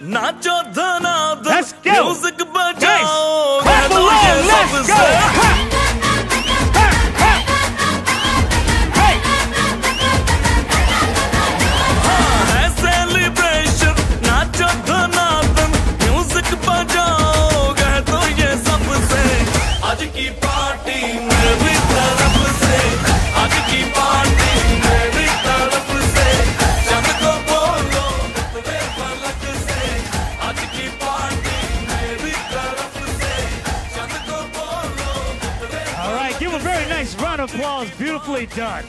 Nacho dhana, music bajao. Guys, clap along. Let's go. a very nice round of applause. Beautifully done.